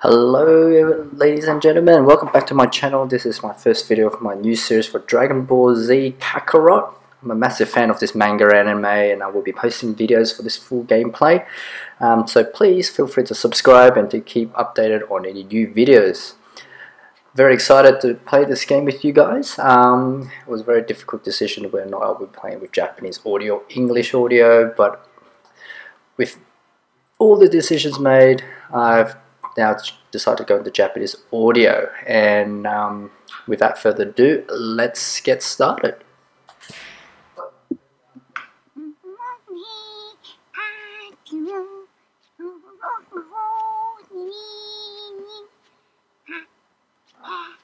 Hello ladies and gentlemen, welcome back to my channel. This is my first video of my new series for Dragon Ball Z Kakarot. I'm a massive fan of this manga anime and I will be posting videos for this full gameplay. Um, so please feel free to subscribe and to keep updated on any new videos. Very excited to play this game with you guys. Um, it was a very difficult decision whether or not I'll be playing with Japanese audio, English audio, but with all the decisions made, I've now decided to go into Japanese audio. And um, without further ado, let's get started.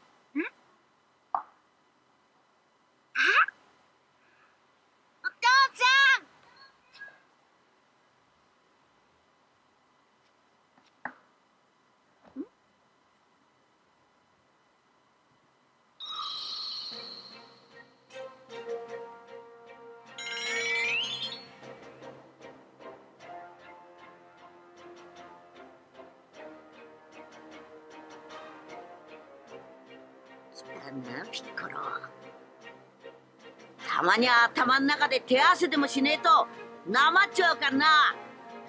たまには頭ん中で手合わせでもしねえとなまっちゃうからな。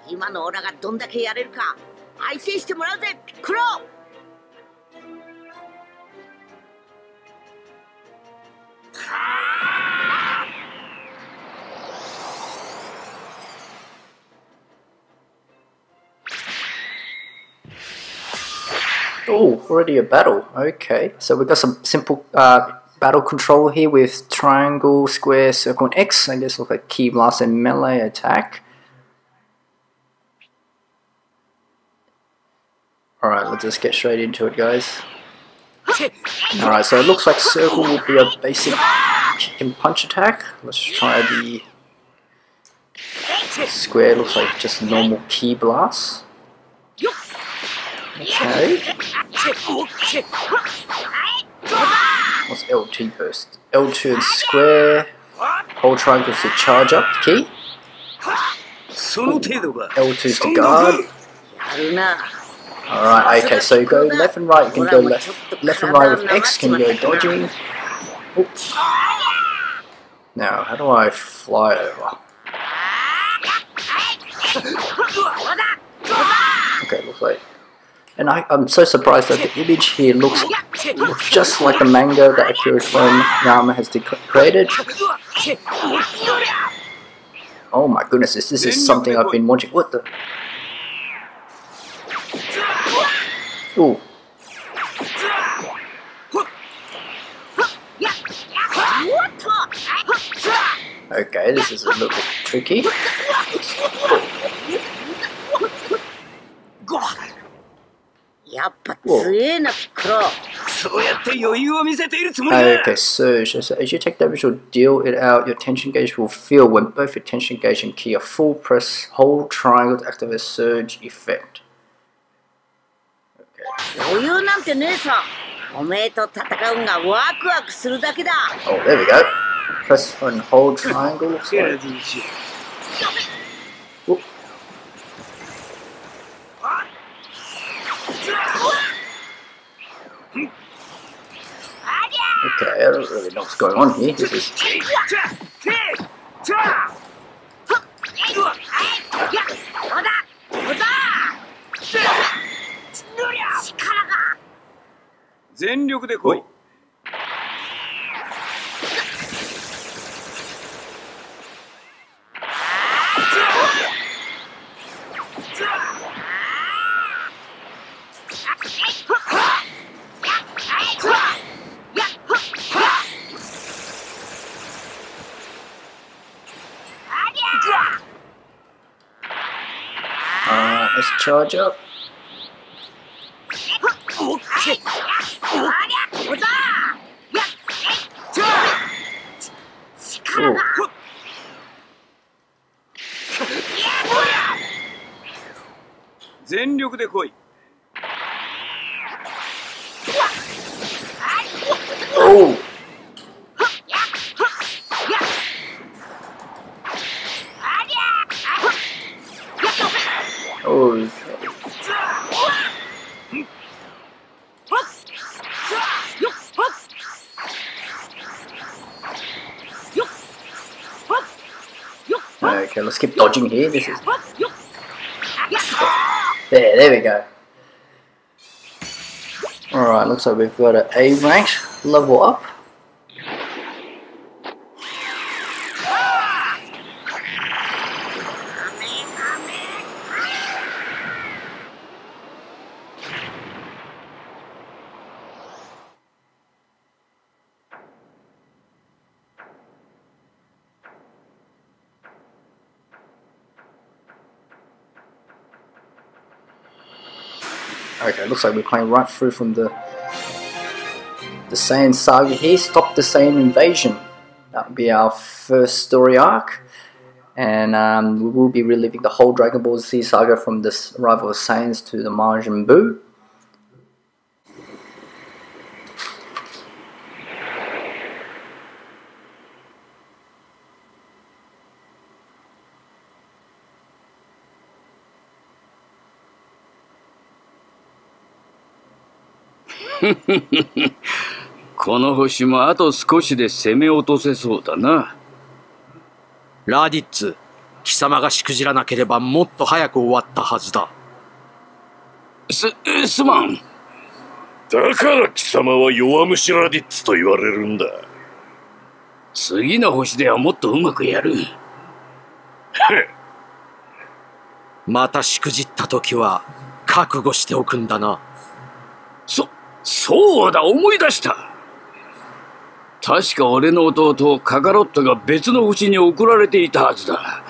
今のオラがどんだけやれるか相手してもらうぜピッコロ Oh, already a battle. Okay, so we've got some simple uh, battle control here with triangle, square, circle, and X. I guess look like ki blast and melee attack. Alright, let's just get straight into it, guys. Alright, so it looks like circle will be a basic kick and punch attack. Let's try the square, looks like just normal ki blast. Okay. What's LT burst? L two and square. Hold triangles to charge up the ki. Ooh, L two to guard. Alright, okay, so you go left and right, you can go left left and right with X, can go dodging. Oops. Now, how do I fly over? Okay, looks like and I, I'm so surprised that the image here looks, just like the manga that Akira Toriyama has created. Oh my goodness, this, this is something I've been watching. What the? Ooh. Okay, this is a little bit tricky. えなピッコロそうやって余裕を見せているつもり Okay, Surge. So as you take damage or deal it out, your tension gauge will fill when both your tension gauge and key are full. Press hold triangle to activate Surge effect. Okay. 余裕なんてねえさおめえと戦うんがワクワクするだけだ Oh, there we go. Press and hold triangle. looks エラ like. Okay, I don't really know what's going on here. This is 全力で来い上全力で来い。Keep dodging here. This is there. There we go. All right, looks like we've got an A rank level up. Okay, like we're playing right through from the the Saiyan saga here. Stop the Saiyan invasion. That will be our first story arc. And um, we will be reliving the whole Dragon Ball Z saga from the arrival of Saiyans to the Majin Buu. この星もあと少しで攻め落とせそうだな。ラディッツ、貴様がしくじらなければもっと早く終わったはずだ。す、すまん。だから貴様は弱虫ラディッツと言われるんだ。次の星ではもっとうまくやる。またしくじった時は覚悟しておくんだな。そ、そうだ、思い出した。確か俺の弟、カカロットが別の星に送られていたはずだ。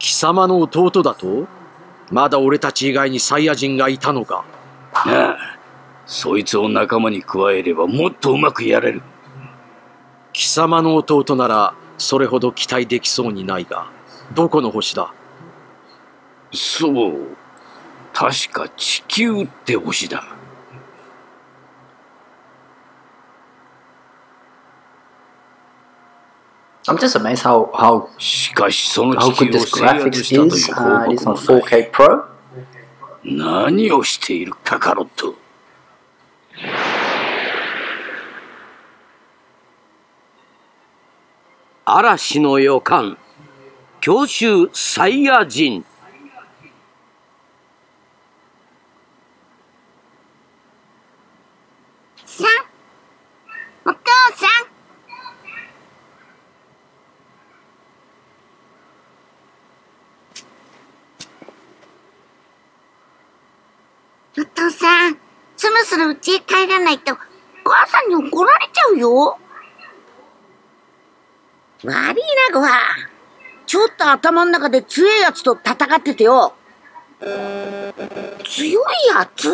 貴様の弟だと？まだ俺たち以外にサイヤ人がいたのか？なあ、そいつを仲間に加えればもっとうまくやれる。貴様の弟ならそれほど期待できそうにないが、どこの星だ？そう、確か地球って星だ。I'm just しかしそのう報。何をしているカカロット。嵐の予感、強襲サイヤ人。頭の中で強いやつと戦っててよ強いやつ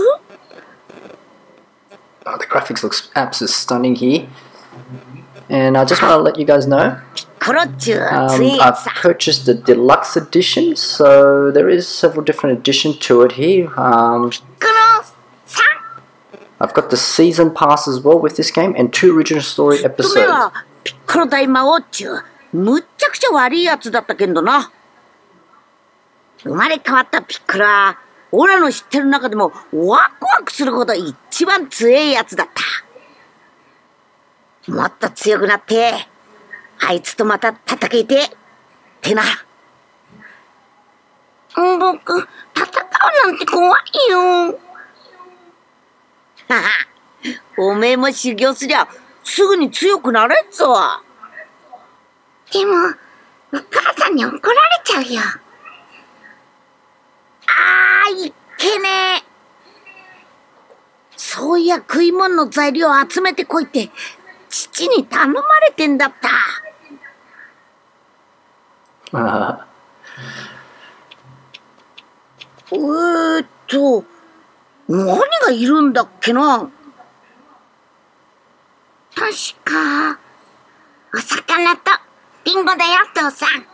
Uh, the graphics looks absolutely stunning here. And I just want to let you guys know コロッチュ um, 強いや I've つさ purchased the deluxe edition, so there is several different additions to it here. Um, このさん I've got the season pass as well with this game and two original story と目 episodes. むっちゃくちゃ悪いやつだったけんどな。生まれ変わったピッコロはオラの知ってる中でもワクワクするほど一番強いやつだった。もっと強くなってあいつとまた戦いてってな。僕戦うなんて怖いよ。は はおめえも修行すりゃすぐに強くなれっぞでもお母さんに怒られちゃうよ。あーいっけねえそういや食い物の材料集めてこいって父に頼まれてんだった。Uh, えーっと何がいるんだっけな。確かお魚とリンゴだよ、父さん。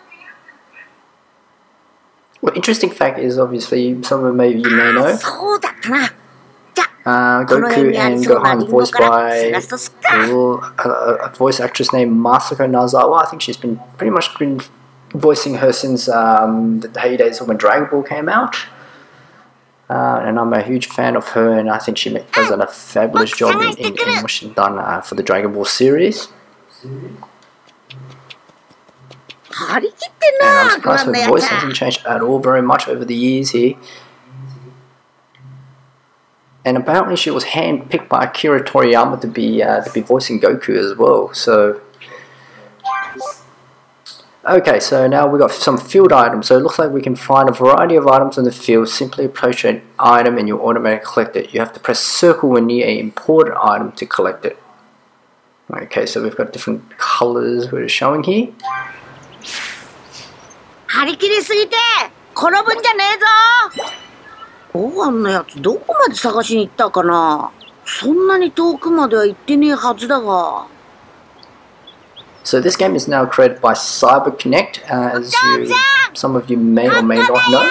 Well, interesting fact is obviously someone maybe you may know. Uh, Goku and Gohan voiced by a, a voice actress named Masako Nozawa. I think she's been pretty much been voicing her since um, the heydays of when Dragon Ball came out. Uh, and I'm a huge fan of her, and I think she does a fabulous job in, in, in what she's done uh, for the Dragon Ball series 張り切ってん And I'm なご surprised 覧の her や voice つ hasn't changed at all very much over the years here. And apparently she was handpicked by Akira Toriyama to be uh, to be voicing Goku as well. So Okay, so now we've got some field items. So it looks like we can find a variety of items in the field. Simply approach an item and you automatically collect it. You have to press circle when near an important item to collect it. Okay, so we've got different colors we're showing here. 張り切りすぎて転ぶんじゃねえぞご飯のやつどこまで探しに行ったかなそんなに遠くまでは行ってねえはずだが So this game is now created by CyberConnect, uh, as you, some of you may or may not know.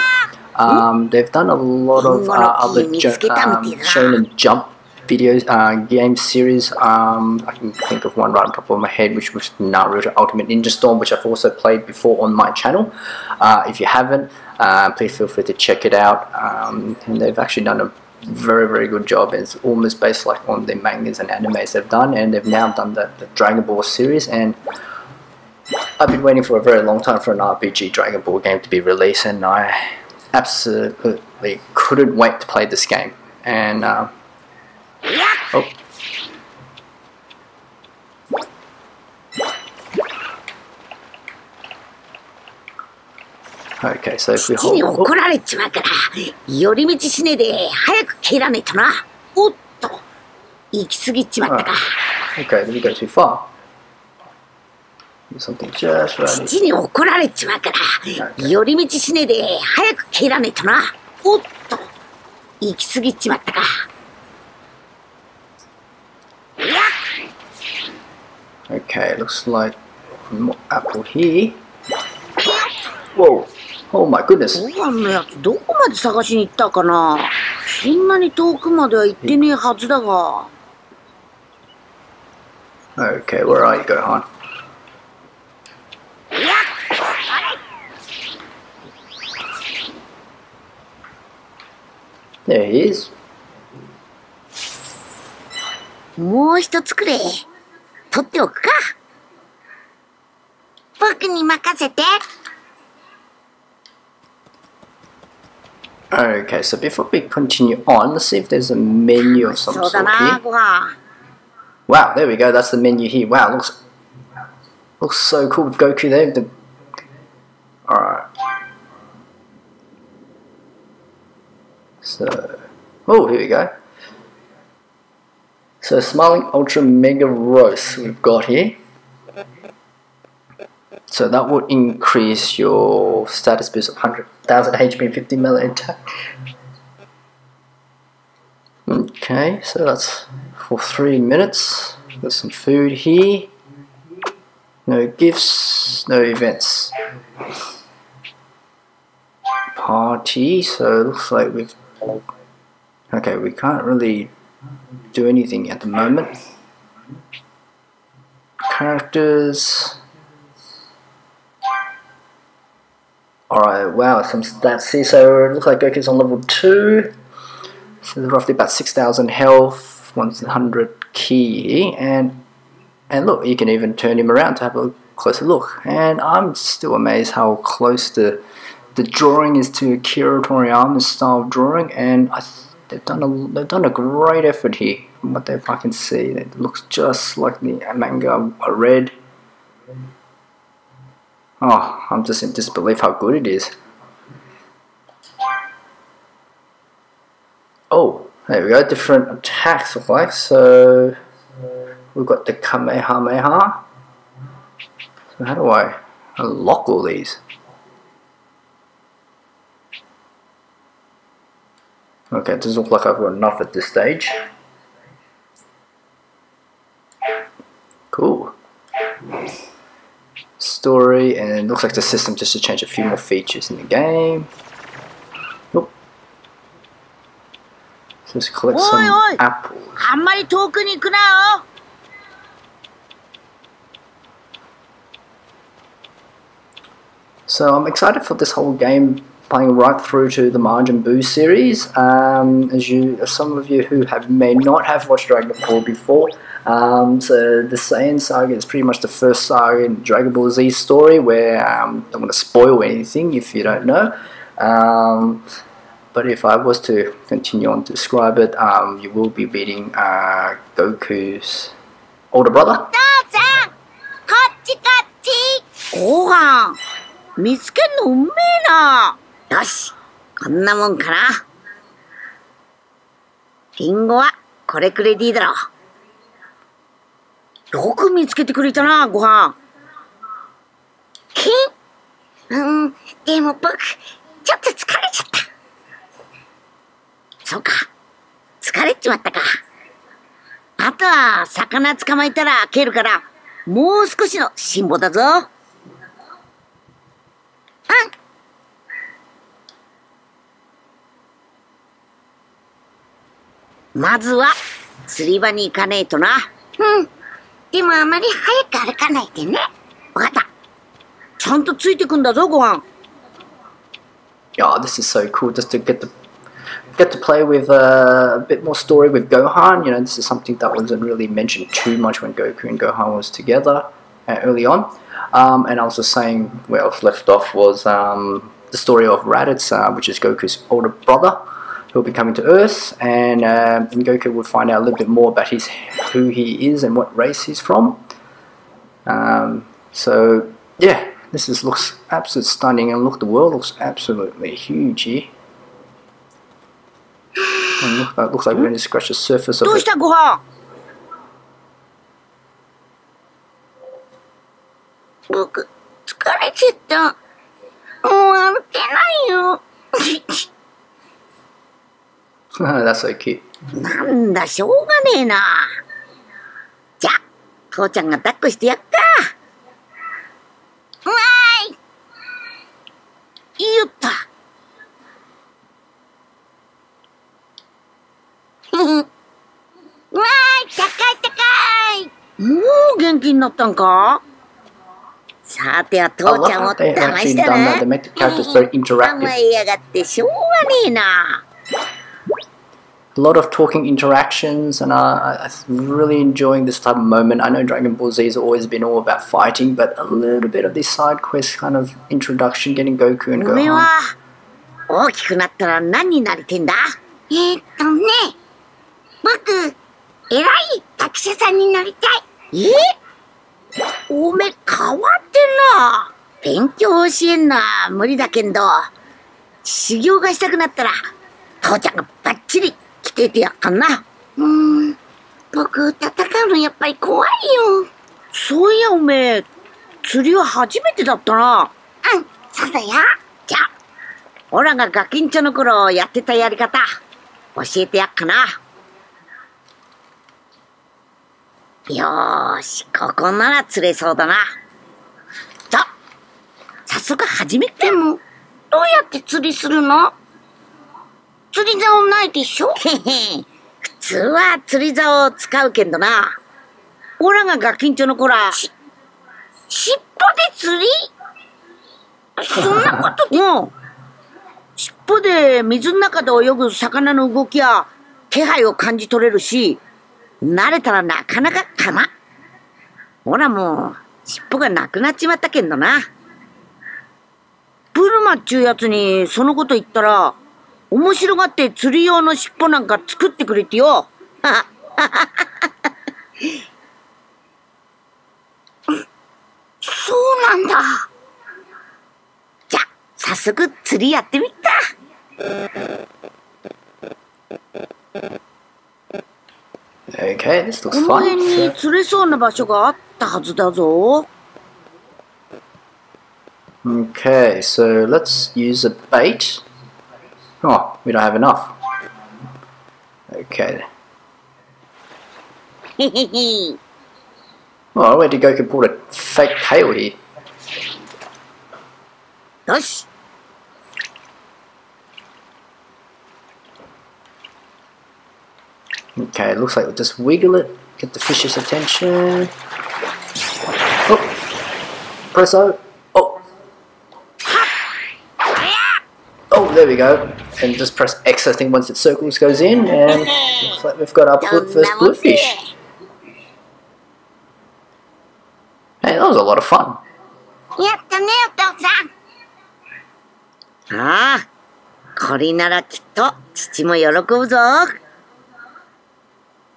Um, they've done a lot of uh, other jo- um, Shonen Jump videos, uh, game series. Um, I can think of one right on top of my head, which was Naruto Ultimate Ninja Storm, which I've also played before on my channel. Uh, if you haven't, uh, please feel free to check it out. Um, and they've actually done a very very good job it's almost based like on the mangas and animes they've done and they've now done the, the Dragon Ball series and I've been waiting for a very long time for an RPG Dragon Ball game to be released and I absolutely couldn't wait to play this game and um, oh Okay, so if we 父に怒られちまうから寄り道しねえで早く帰らねえとなおっと行き過ぎちまったか okay, did we go too far? Something just right. 父に怒られちまうから寄り道しねえで早く帰らねえとなおっと行き過ぎちまったか Okay, looks like more apple here. Whoa! Oh my goodness! ご飯のやつどこまで探しに行ったかなそんなに遠くまでは行ってねえはずだが Okay, where are you, Gohan? There he is. もう一つくれ取っておくか僕に任せて Okay, so before we continue on, let's see if there's a menu of some そうだ sort な here. ご飯 Wow, there we go. That's the menu here. Wow, looks looks so cool with Goku there. The, all right. So, oh, here we go. So, smiling ultra mega roast we've got here. So that would increase your status boost of 100,000 HP and 50 melee attack. Okay, so that's for three minutes. There's some food here. No gifts, no events. Party, so it looks like we've. Okay, we can't really do anything at the moment. Characters. Alright, wow, some stats here. So it looks like Goku's on level 2. So roughly about 6,000 health, 100 ki, and and look, you can even turn him around to have a closer look. And I'm still amazed how close the the drawing is to Akira Toriyama's style of drawing, and I they've done a they've done a great effort here. From what I can see, it looks just like the manga I read. Oh, I'm just in disbelief how good it is. Oh, there we go. Different attacks look like. So we've got the Kamehameha. So how do I unlock all these? Okay, it doesn't look like I've got enough at this stage. Cool. Story, and it looks like the system just to change a few more features in the game. Nope. So let's collect some Oi, oi. apples. あんまり遠くに行くなよ So I'm excited for this whole game playing right through to the Majin Buu series. Um, as you, some of you who have may not have watched Dragon Ball before, um, so the Saiyan saga is pretty much the first saga in Dragon Ball Z story. Where um, I don't want to spoil anything if you don't know. Um, but if I was to continue on to describe it, um, you will be beating uh, Goku's older brother. ご飯見つけんのうめえなよしこんなもんかな。リンゴはこれくれでいいだろう。よく見つけてくれたなご飯。けうんでも僕ちょっと疲れちゃった。そうか疲れちまったか。あとは魚捕まえたら蹴るからもう少しの辛抱だぞ。うんまずは釣り場に行かねえとなうんでもあまり早く歩かないでねわかったちゃんとついてくんだぞご飯 Yeah, this is so cool just to get to get to play with uh, a bit more story with Gohan. You know, this is something that wasn't really mentioned too much when Goku and Gohan was together uh, early on. Um, and I was just saying where I was left off was um, the story of Raditz, uh, which is Goku's older brother, who will be coming to Earth, and, um and Goku will find out a little bit more about his who he is and what race he's from. Um, so yeah, this is looks absolutely stunning, and look, the world looks absolutely huge here. And look, it looks like we're going to scratch the surface of どう it. したご飯僕疲れちゃったもう歩けないよ That's so cute. なんだしょうがねえな。じゃあ父ちゃんが抱っこしてやっか。うわーい。よっとふふ。うわーい。高い高い。もう元気になったんか？さては父ちゃんを騙したな甘.えやがって。しょうがねえな A lot of talking interactions, and uh, I'm really enjoying this type of moment. I know Dragon Ball Z has always been all about fighting, but a little bit of this side quest kind of introduction, getting Goku and おめえ Gohan. は大きくなったら何になりてんだえー、っとね僕偉い学者さんになりたいえおめえ変わってんな勉強教えんな無理だけんど修行がしたくなったら父ちゃんがバッチリ 来ててやっかんな。うーん。僕戦うのやっぱり怖いよ。そういやおめえ釣りは初めてだったな。うんそうだよ。じゃあオラがガキンチョの頃やってたやり方教えてやっかな。よーしここなら釣れそうだな。じゃあ早速始めて。もどうやって釣りするの？釣り竿ないでしょ？へへ。普通は釣り竿を使うけんどな。オラがガキンチョの頃はし尻尾で釣り？そんなことで？うん。尻尾で水の中で泳ぐ魚の動きや気配を感じ取れるし慣れたらなかなかかまほらもう尻尾がなくなっちまったけんどな。ブルマっちゅうやつにそのこと言ったら面白がって釣り用の尻尾なんか作ってくれてよ そうなんだじゃあ早速釣りやってみっか Okay, this この.辺に釣れそうな場所があったはずだぞ Okay, so let's use a bait. Oh, we don't have enough. Okay. oh, where did Goku pull a fake tail here. Gosh. Okay, it looks like we'll just wiggle it, get the fish's attention. Oh, presso. We go. And just press X, I think, once it circles goes in, and looks like we've got our first なもんで bluefish. was a lot of fun. やったね、お父さん。ああ、これならきっと父も喜ぶぞ。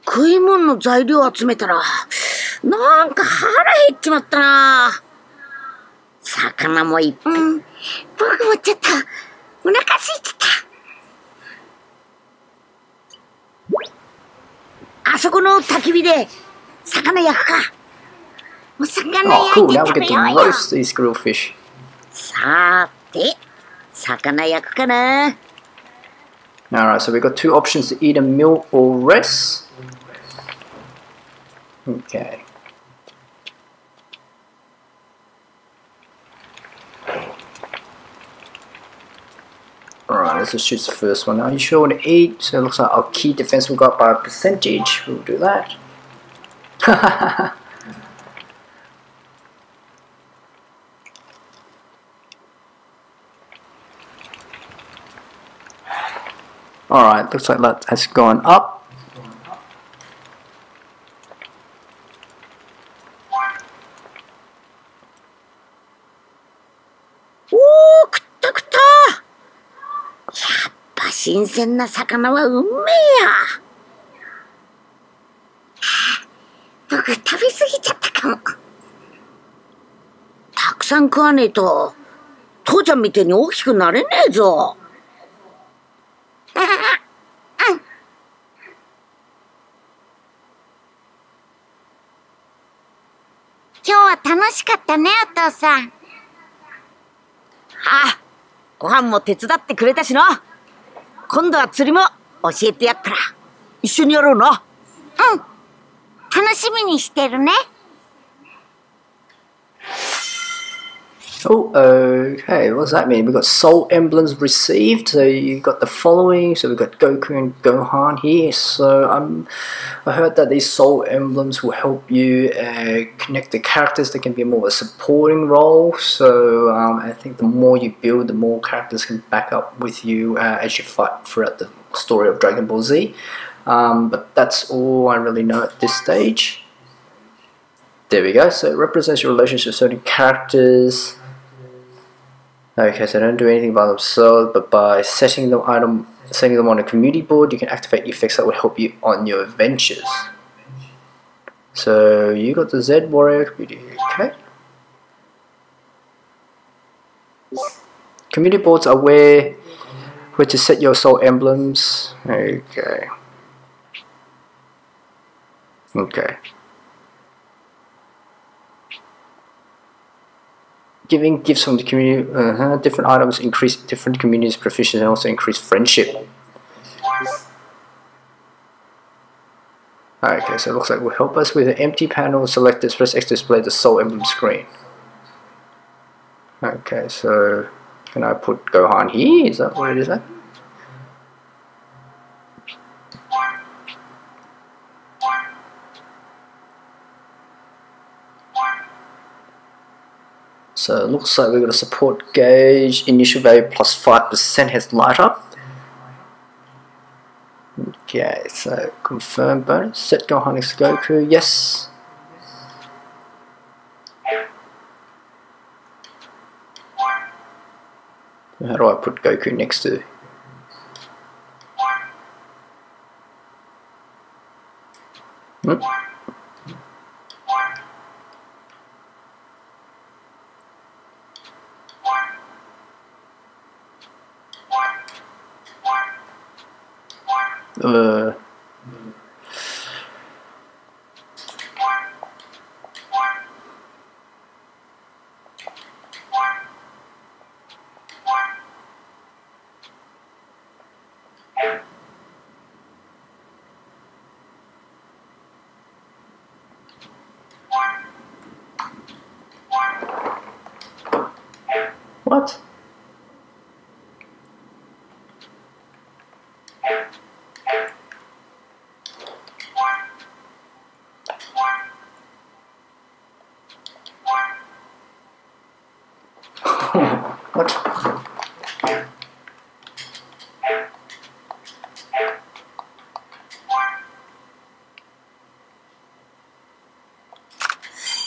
食い物の材料集めたら、なんか腹減っちまったな。魚もいっぱい。うん、僕もちょっとお腹空いちゃった。あそこの焚き火で魚焼くか。お魚焼いて食べようよ。Oh, cool. さて、魚焼くかな。Alright, so we've got two options to eat a meal or rest. Okay. Alright, let's just choose the first one. Are you sure to eat? So it looks like our ki defense we got by percentage. We'll do that. Alright, looks like that has gone up. 新鮮な魚はうめえや。僕食べ過ぎちゃったかも。たくさん食わねえと、父ちゃんみてえに大きくなれねえぞ。今日は楽しかったね、お父さん。ああ、ご飯も手伝ってくれたしな。今度は釣りも教えてやっから、一緒にやろうな。うん。楽しみにしてるね。Oh, okay, what does that mean? We've got soul emblems received, so you got the following, so we've got Goku and Gohan here, so um, I heard that these soul emblems will help you uh, connect the characters, they can be more of a supporting role, so um, I think the more you build, the more characters can back up with you uh, as you fight throughout the story of Dragon Ball Z, um, but that's all I really know at this stage. There we go, so it represents your relationship with certain characters, Okay, so don't do anything by themselves, but by setting them item, setting them on a community board, you can activate effects that will help you on your adventures. So you got the Z Warrior community, okay? Community boards are where where to set your soul emblems. Okay. Okay. Giving gifts from the community, uh different items increase different communities' proficiency and also increase friendship. Okay, so it looks like will help us with an empty panel. Select this, press X to display the soul emblem screen. Okay, so can I put Gohan here? Is that what it is? At? So it looks like we've got a support gauge, initial value plus 5% has light up. Okay, so confirm bonus, set Gohan to Goku, yes. How do I put Goku next to? Hmm? What?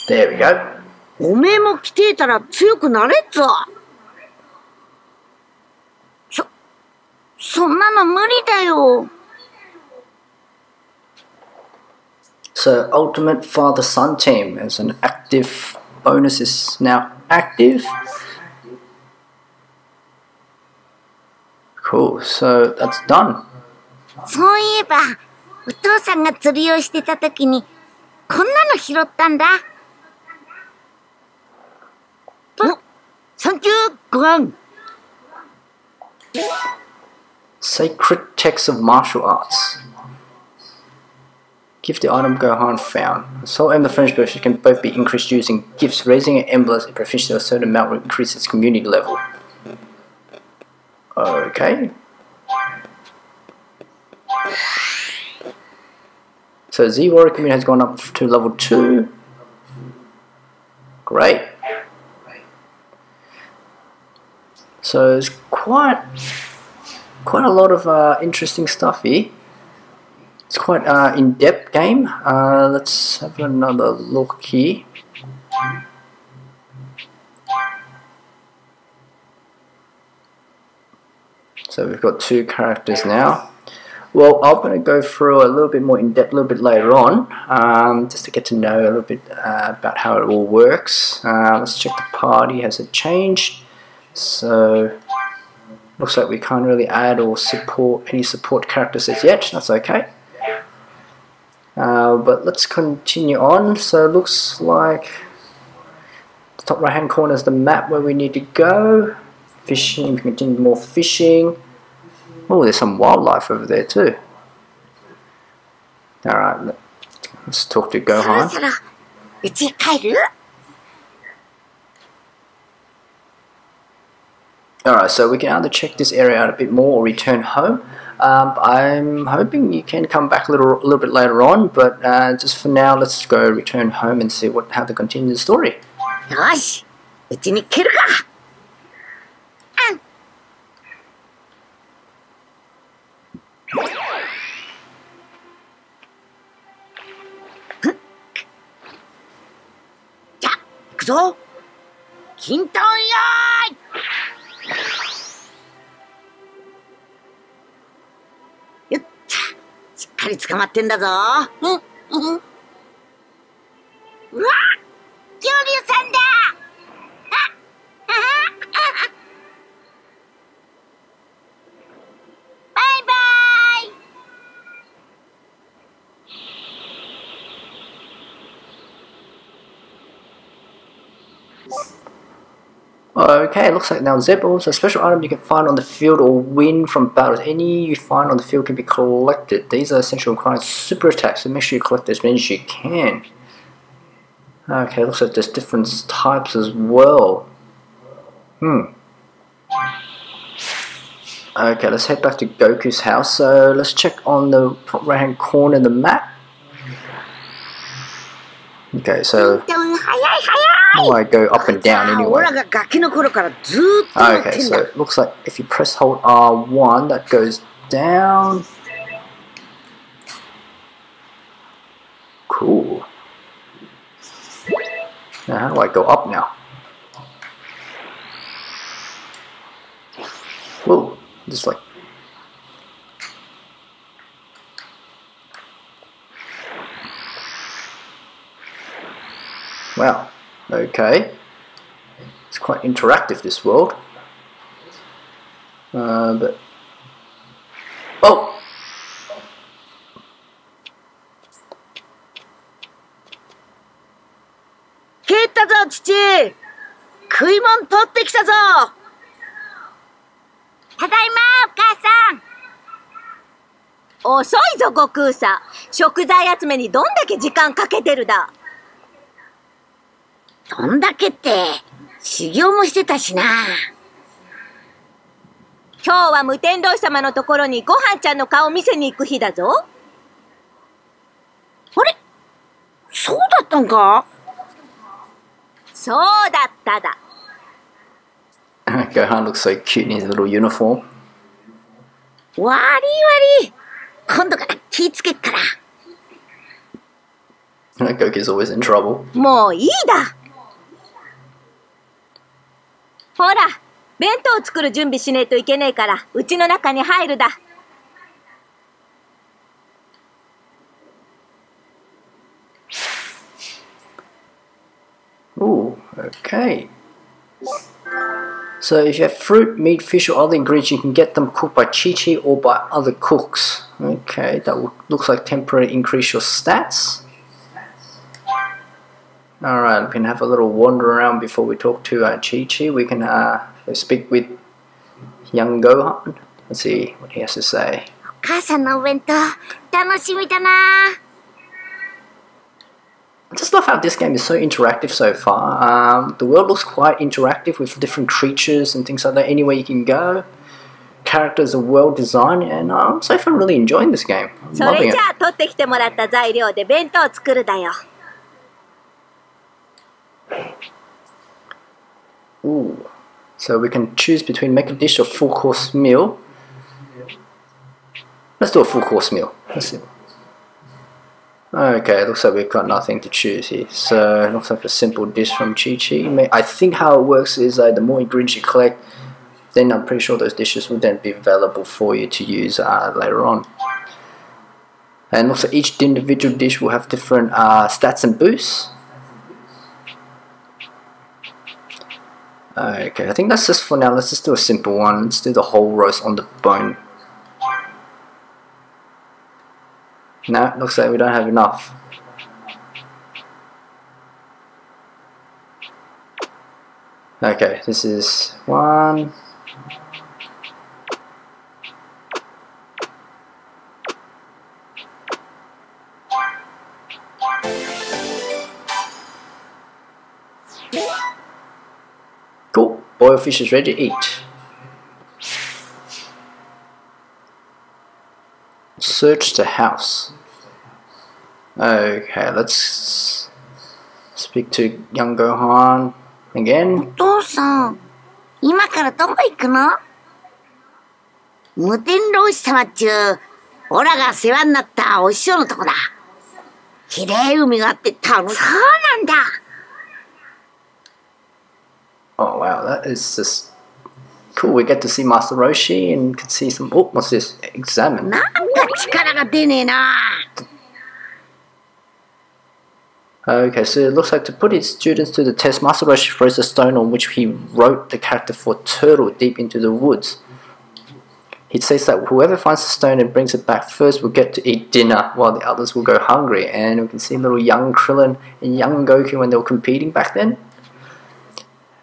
There we go. おめえも来ていたら強くなれっぞ。そ、そんなの無理だよ。So Ultimate Father Son Team as an active bonus is now active. Cool, so that's done. そういえば、お父さんが釣りをしてた時に、こんなの拾ったんだ。お、サンキュー、ご飯。 Sacred Text of Martial Arts. Give the item Gohan found. Soul and the French version can both be increased using gifts. Raising an emblem in proficiency of a certain amount will increase its community level. Okay. So Z Warrior community has gone up to level 2. Great. So it's quite quite a lot of uh, interesting stuff here. It's quite uh, in-depth game. Uh, let's have another look here. So we've got two characters now. Well, I'm going to go through a little bit more in depth a little bit later on, um, just to get to know a little bit uh, about how it all works. Uh, let's check the party. Has it changed? So looks like we can't really add or support any support characters as yet. That's okay. Uh, but let's continue on. So it looks like the top right hand corner is the map where we need to go. Fishing, we can continue more fishing. Oh, there's some wildlife over there too. Alright, let's talk to そろ Gohan. そろ、うちへ帰る Alright, so we can either check this area out a bit more or return home. Um, I'm hoping you can come back a little, a little bit later on, but uh, just for now, let's go return home and see what how to continue the story. よし、うちに来るか。 ぞ。キントンよーいよっちゃ、しっかり捕まってんだぞ。うん、うん。うわ恐竜さんだ Okay, it looks like now Z Orbs, a special item you can find on the field or win from battles. Any you find on the field can be collected. These are essential requiring super attacks, so make sure you collect as many as you can. Okay, looks like there's different types as well. Hmm. Okay, let's head back to Goku's house. So let's check on the top right hand corner of the map. Okay, so I go up and down anyway. Okay, so it looks like if you press hold R1, that goes down. Cool. Now, how do I go up now? Whoa, just like. Wow. Okay. It's quite interactive, this world. Uh, but. Oh! たぞ父食い物取ってきたぞただいまお母さん遅いぞ悟空さん食材集めにどんだけ時間かけてるだ?どんだけって修行もしてたしな。今日は無天老様のところにごはんちゃんの顔見せに行く日だぞ。あれ？そうだったんか？そうだっただ。Gohan looks so cute in his little uniform. 悪い悪い。今度から気ぃつけっから。Goku's always in trouble. もういいだほら、弁当を作る準備しねえといけねえから、うちの中に入るだ。Ooh, okay. So if you have fruit, meat, fish, or other ingredients, you can get them cooked by Chi Chi or by other cooks. Okay, that looks like temporarily increase your stats. Alright, we can have a little wander around before we talk to uh, Chi Chi. We can uh, speak with young Gohan. Let's see what he has to say. 母さんのお弁当、楽しみだな I just love how this game is so interactive so far. Um, the world looks quite interactive with different creatures and things like that. Anywhere you can go. Characters are well designed, and I'm so far really enjoying this game. I'm そ loving れ it. Ooh. So we can choose between make a dish or full course meal. Let's do a full course meal. Let's see. Okay, it looks like we've got nothing to choose here. So it looks like a simple dish from Chi Chi. I think how it works is uh, the more ingredients you collect, then I'm pretty sure those dishes will then be available for you to use uh, later on. And also each individual dish will have different uh, stats and boosts. Okay, I think that's just for now. Let's just do a simple one. Let's do the whole roast on the bone. No, looks like we don't have enough. Okay, this is one. Boiled fish is ready to eat. Search the house. Okay, let's speak to young Gohan again. お父さん、今からどこ行くの無天老師様っちゅう、オラが世話になったお師匠のとこだ。きれい海があって楽しそうなんだ。wow, that is just cool. We get to see Master Roshi and can see some. Oh, what's this? Examine. Okay, so it looks like to put his students to the test, Master Roshi throws a stone on which he wrote the character for turtle deep into the woods. He says that whoever finds the stone and brings it back first will get to eat dinner while the others will go hungry. And we can see little young Krillin and young Goku when they were competing back then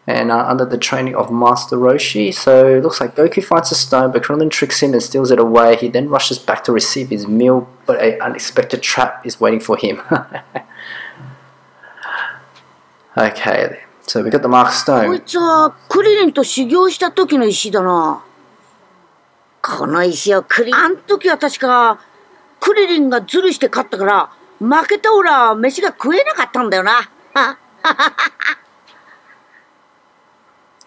And uh, under the training of Master Roshi, so it looks like Goku finds the stone, but Krillin tricks him and steals it away. He then rushes back to receive his meal, but an unexpected trap is waiting for him. Okay, so we got the Mark こ Stone. いつはクリリンと修行した時の石だな。この石をクリリン。あん時は確かクリリンがズルして勝ったから負けたオラは飯が食えなかったんだよな。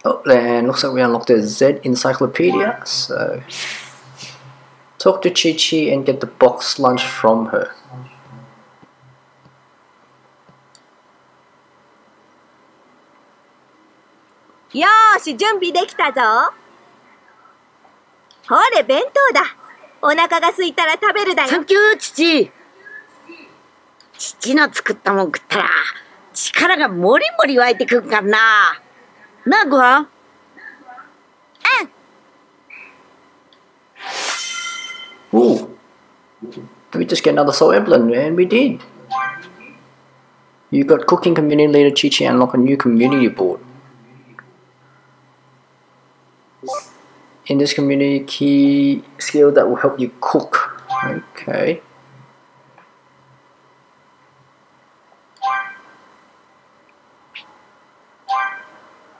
あ Oh, and looks like we unlocked the Z Encyclopedia. So, talk to Chi Chi and get the box lunch from her. よーし、準備できたぞ。ほれ、弁当だ。お腹が空いたら食べるだよサン。キュー父父の作ったもん食ったら力がもりもり湧いてくんからな。Magua. Ah. Ooh. Did we just get another soul emblem? And we did. You got cooking community leader Chichi unlock a new community board. In this community key skill that will help you cook. Okay.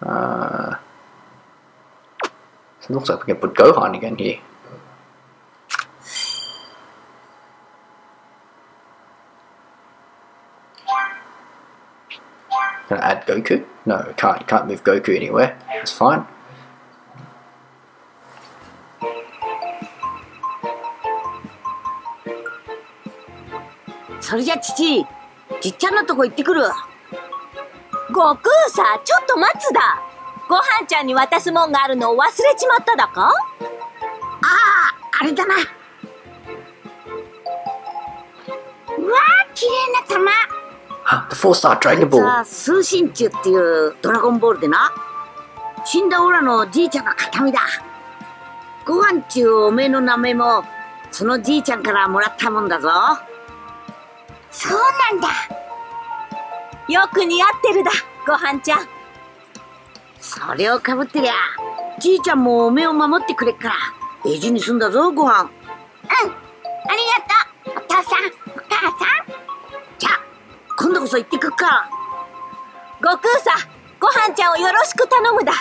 Uh, so it looks like we can put Gohan again here. Can I add Goku? No, we can't. You can't move Goku anywhere. That's fine. それじゃ父じっちゃんのとこ行ってくる。 悟空さ、ちょっと待つだ。ごはんちゃんに渡すもんがあるのを忘れちまっただか？あああれだな。うわー綺麗な玉。The four star Dragon さ Ball. あ通信中っていうドラゴンボールでな。死んだオラのじいちゃんが形見だ。ご飯中おめえの名前もそのじいちゃんからもらったもんだぞ。そうなんだ。よく似合ってるだごはんちゃん。それをかぶってりゃじいちゃんもおめえを守ってくれっから大事にすんだぞご飯。うん。ありがとう。お父さん。お母さん。じゃあ今度こそ行ってくっか悟空さごはんちゃんをよろしく頼むだ。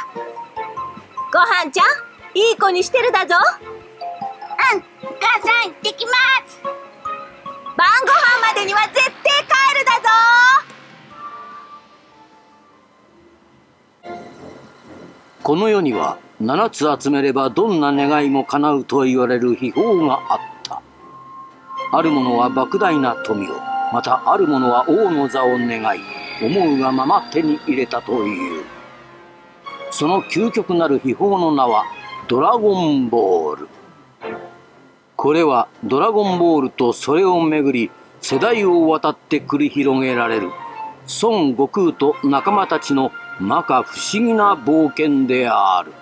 ごはんちゃんいい子にしてるだぞ。うん。お母さん行ってきます。晩ご飯までには絶対帰るだぞこの世には7つ集めればどんな願いも叶うと言われる秘宝があった。ある者は莫大な富をまたある者は王の座を願い思うがまま手に入れたという。その究極なる秘宝の名はドラゴンボール。これはドラゴンボールとそれをめぐり世代を渡って繰り広げられる孫悟空と仲間たちの摩訶不思議な冒険である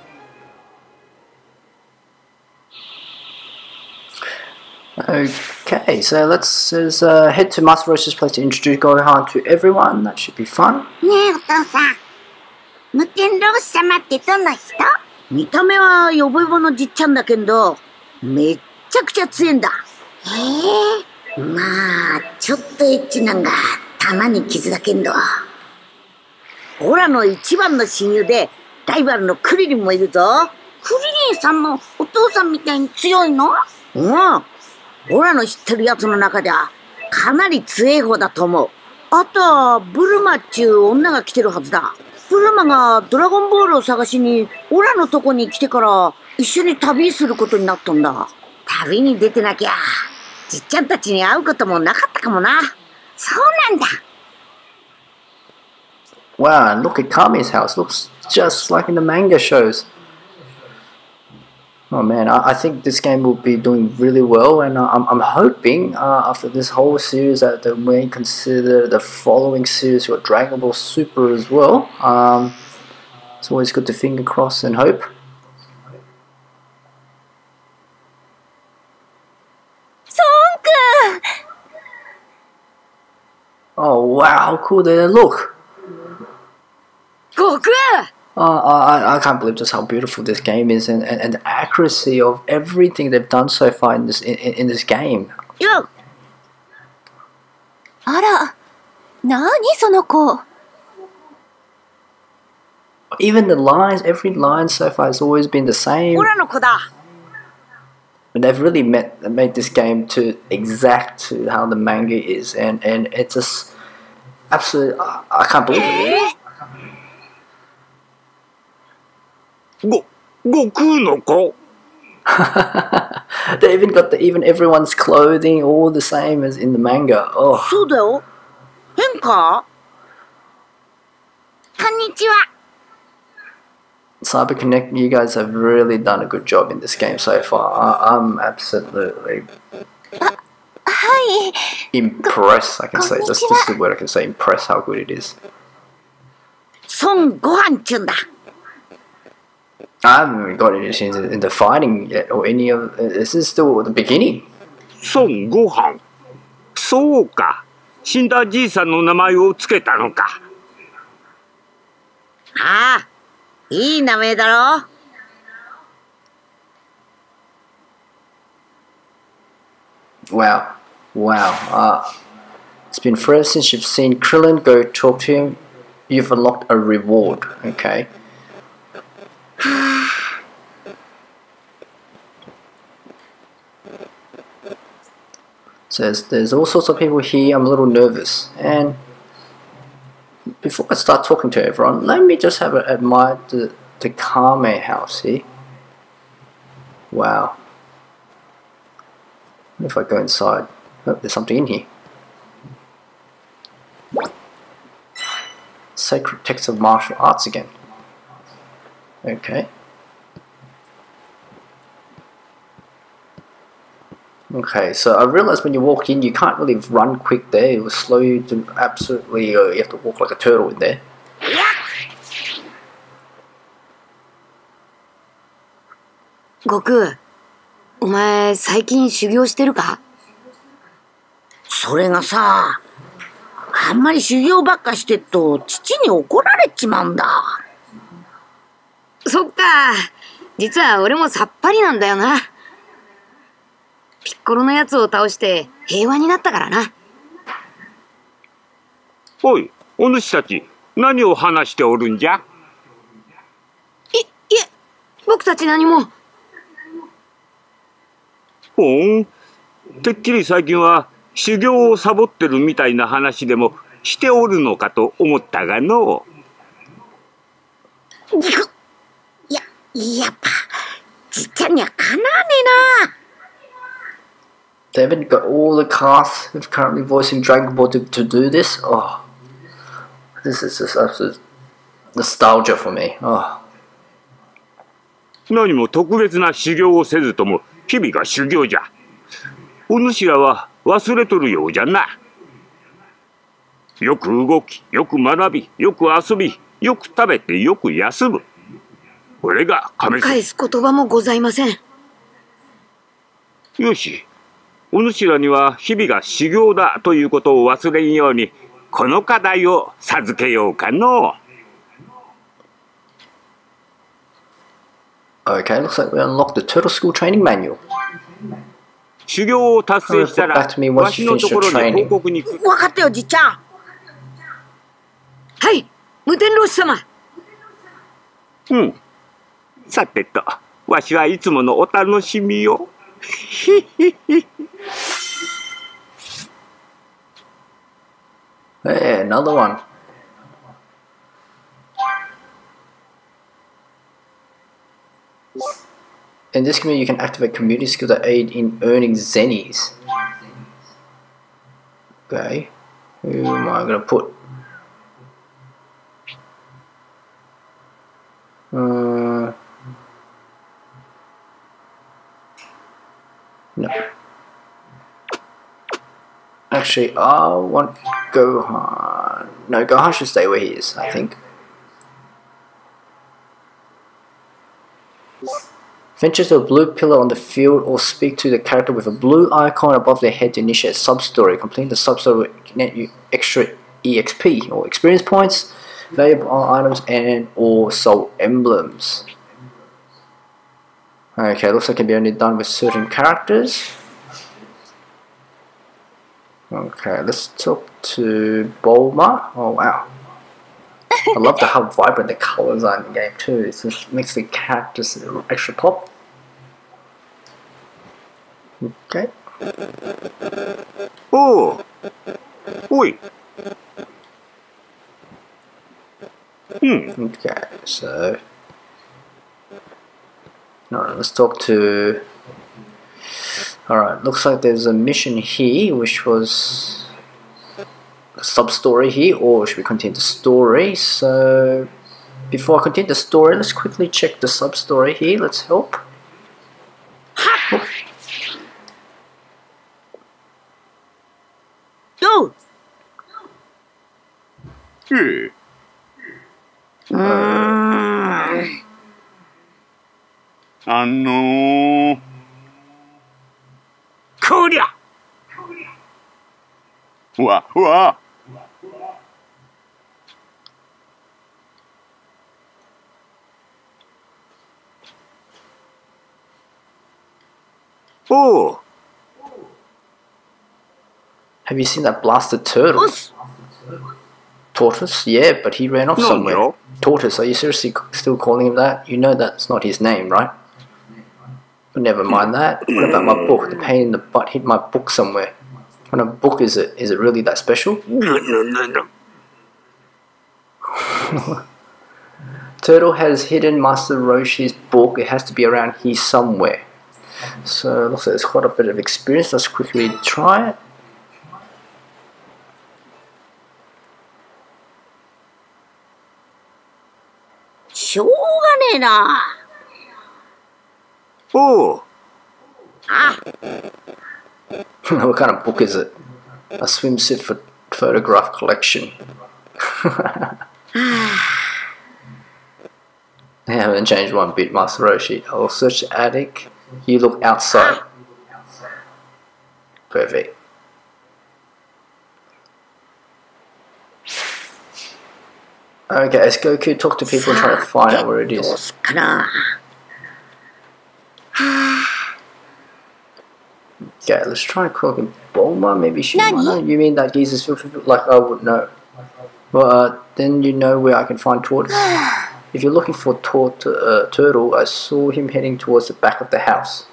Okay, so let's, let's uh, head to Master Rosh's place to introduce Gohan to everyone. That should be fun. ねえお父さん無天老様ってどんな人見た目はヨボヨボのじっちゃんだけどめっちゃくちゃ強いんだへえまあちょっとエッチなんが玉に傷だけんどオラの一番の親友でライバルのクリリンもいるぞ。クリリンさんもお父さんみたいに強いの？うん。オラの知ってるやつの中ではかなり強い方だと思う。あとはブルマっちゅう女が来てるはずだ。ブルマがドラゴンボールを探しにオラのとこに来てから一緒に旅することになったんだ。旅に出てなきゃじっちゃんたちに会うこともなかったかもな。そうなんだ Wow, look at Kami's house. Looks just like in the manga shows. Oh man, I, I think this game will be doing really well, and uh, I'm, I'm hoping uh, after this whole series that they may consider the following series or Dragon Ball Super as well. Um, it's always good to finger cross and hope. Oh wow, how cool they look! 悟空 Uh, I, I can't believe just how beautiful this game is and, and, and the accuracy of everything they've done so far in this in, in in this game. よあらなにその子 Even the lines, every line so far has always been the same. オラの子だ And they've really met, made this game to exact to how the manga is, and and it's just absolutely. I, I can't believe it. Go, they even got the even everyone's clothing all the same as in the manga. Oh. So da Henka. Konnichiwa. You guys have really done a good job in this game so far. I, am absolutely hi. impressed. I can say this, just the word I can say. Impressed how good it is. Son Gohan-chun 飯ちゅんだ I haven't even got any into, into fighting yet, or any of. This is still the beginning. 孫悟飯そうか死んだじいさんの名前をつけたのかああいい名前だろ Wow, wow. Uh, it's been forever since you've seen Krillin. Go talk to him. You've unlocked a reward. Okay. Says there's all sorts of people here. I'm a little nervous, and before I start talking to everyone, let me just have a admire the the Kame house here. Wow. If I go inside? Oh, there's something in here. Sacred text of martial arts again. Okay. Okay, so I realized when you walk in, you can't really run quick there. It will slow you to absolutely. Uh, you have to walk like a turtle in there. 悟空、お前最近修行してるかそれがさ、あんまり修行ばっかしてっと父に怒られちまうんだ。そっか。実は俺もさっぱりなんだよな。ピッコロのやつを倒して平和になったからな。おい、お主たち、何を話しておるんじゃ？い、いえ、僕たち何も。ほん？てっきり最近は修行をサボってるみたいな話でもしておるのかと思ったがのぎくいや、やっぱ、じっちゃんにはかなわねえな。They haven't got all the cast who've currently voicing Dragon Ball to, to do this. Oh, this is just absolute nostalgia for me. Oh, 何も特別な修行をせずとも日々が修行じゃ。お主らは忘れとるようじゃな。よく動き、よく学び、よく遊び、よく食べて、よく休む。これが亀返す言葉もございません。よし。お主らには日々が修行だということを忘れんように、この課題を授けようかの。okay. Looks like we unlocked the Turtle School Training Manual. 修行を達成したら、Report back to me once わしのところに報告に来る。わかったよ、じっちゃん。はい、無天老師様。うん。さてと、わしはいつものお楽しみを。Hey, another one. In this community, you can activate community skills that aid in earning zennies. Okay, who am I gonna put? Uh, no. Actually, I want Gohan. No, Gohan should stay where he is, I think. Venture to a blue pillar on the field or speak to the character with a blue icon above their head to initiate a sub-story. Completing the sub-story will net you extra EXP or experience points, valuable items, and or soul emblems. Okay, looks like it can be only done with certain characters. Okay, let's talk to Bulma. Oh wow. I love the, how vibrant the colors are in the game too. It just makes the characters extra pop. Okay. Oh! Oi! Hmm. Okay, so Alright, let's talk to... Alright, looks like there's a mission here, which was a sub-story here, or should we continue the story? So, before I continue the story, let's quickly check the sub-story here. Let's help. Oh. Hmm. Uh, あのー、こりゃわ、わ、おう、 Have you seen that blasted turtle? おっす Tortoise? Yeah, but he ran off No, somewhere. no. Tortoise, are you seriously c- still calling him that? You know that's not his name, right? But never mind that. What about my book? The pain in the butt hit my book somewhere. What a book is it? Is it really that special? Turtle has hidden Master Roshi's book. It has to be around here somewhere. So looks like there's quite a bit of experience. Let's quickly try it. し Oh. Ah. what kind of book is it? A swimsuit for photograph collection. I haven't changed one bit, Master Roshi. I'll search the attic. You look outside. Perfect. Okay, as Goku talk to people and try to find out where it is. Okay, let's try calling Bulma. Maybe she might know. You mean that geezer's? Like I would know. Well, uh, then you know where I can find Tortoise. if you're looking for tor uh, Turtle, I saw him heading towards the back of the house.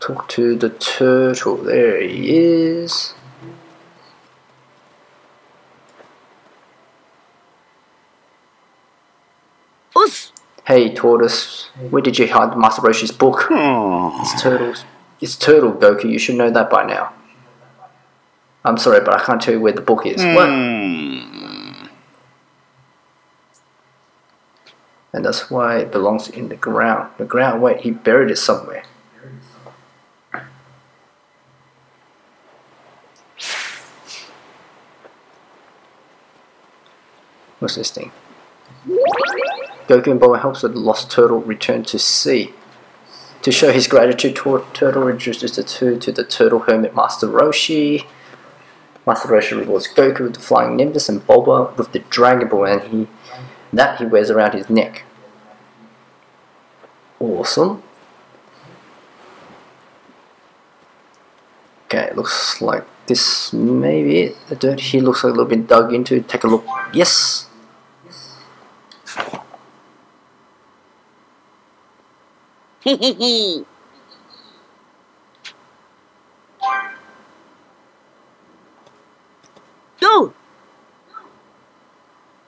Talk to the turtle. There he is. Hey, Tortoise, where did you hide Master Roshi's book? Hmm. It's turtles. It's turtle, Goku. You should know that by now. I'm sorry, but I can't tell you where the book is. Hmm. What? And that's why it belongs in the ground. The ground. Wait, he buried it somewhere. What's this thing? Goku and Bulma helps the lost turtle return to sea. To show his gratitude, Turtle introduces the two to the Turtle Hermit Master Roshi. Master Roshi rewards Goku with the Flying Nimbus and Bulma with the Dragon Ball, and he that he wears around his neck. Awesome. Okay, looks like this may be it. The dirt here looks like a little bit dug into. Take a look. Yes! Yo.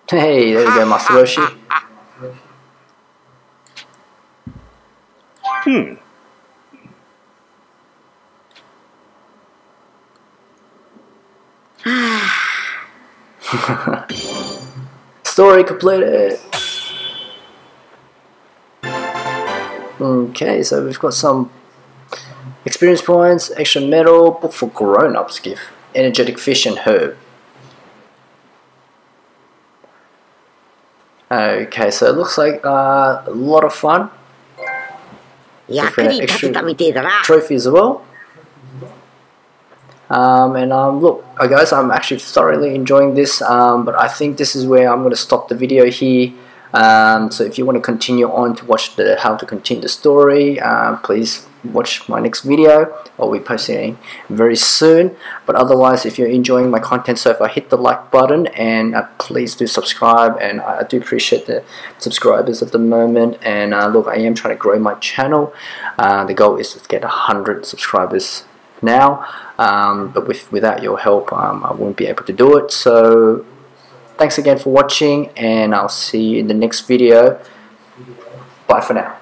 Hey, there you go, Master Roshi. Hmm. Story completed. Okay, so we've got some experience points, extra medal, book for grown-ups gift, energetic fish and herb. Okay, so it looks like uh, a lot of fun. Yeah, trophy as well. Um, and um, look, guys, I'm actually thoroughly enjoying this, um, but I think this is where I'm going to stop the video here. Um, so if you want to continue on to watch the how to continue the story, uh, please watch my next video. I'll be posting very soon. But otherwise, if you're enjoying my content so far, hit the like button and uh, please do subscribe. And I, do appreciate the subscribers at the moment. And uh, look, I am trying to grow my channel. Uh, the goal is to get 100 subscribers now. Um, but with without your help, um, I won't be able to do it. So thanks again for watching, and I'll see you in the next video. Bye for now.